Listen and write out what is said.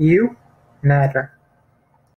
You matter.